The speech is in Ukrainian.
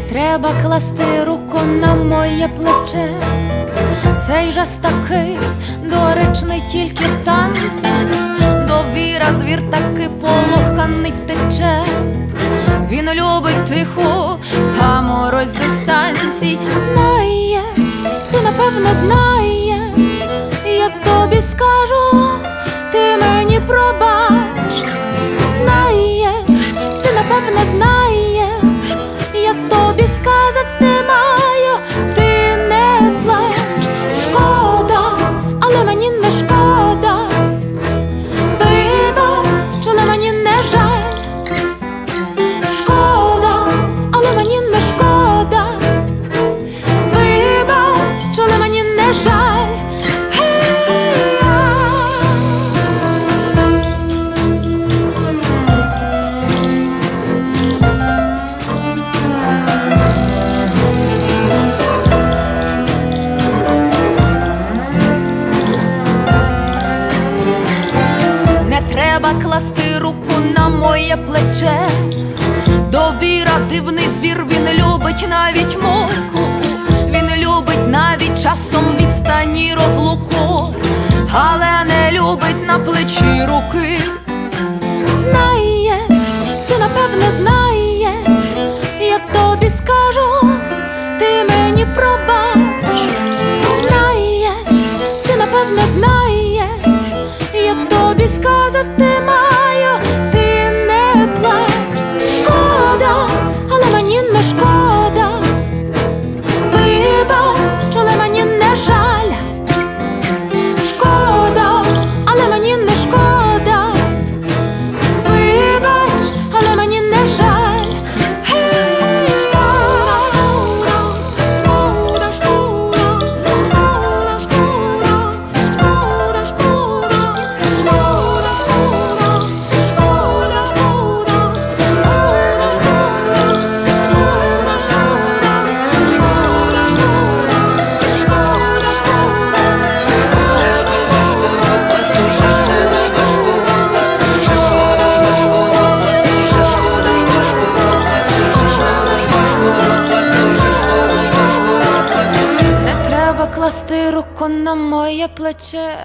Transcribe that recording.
треба класти руку на моє плече. Цей жест такий доречний тільки в танці, довіра звір таки полоханий втече. Він любить тиху гаморозь дистанцій. Знає, ти напевно знаєш, треба класти руку на моє плече. Довіра, дивний звір, він любить навіть мойку, він любить навіть часом відстані розлуку, але не любить на плечі руки. Знає, ти напевне знаєш, покласти руку на моє плече.